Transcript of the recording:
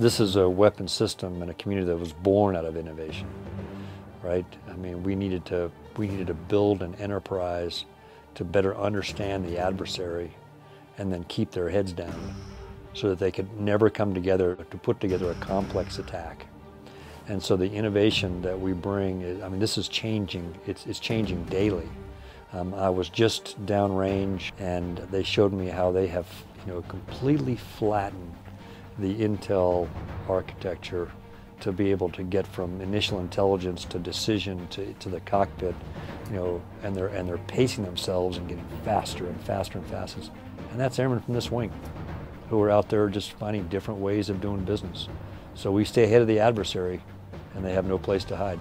This is a weapon system and a community that was born out of innovation, right? I mean, we needed to, we needed to build an enterprise to better understand the adversary and then keep their heads down so that they could never come together to put together a complex attack. And so the innovation that we bring, is, I mean, this is changing, it's, it's changing daily. Um, I was just downrange and they showed me how they have, you know, completely flattened the Intel architecture to be able to get from initial intelligence to decision to, to the cockpit, you know, and they're, and they're pacing themselves and getting faster and faster and faster. And that's airmen from this wing who are out there just finding different ways of doing business. So we stay ahead of the adversary and they have no place to hide.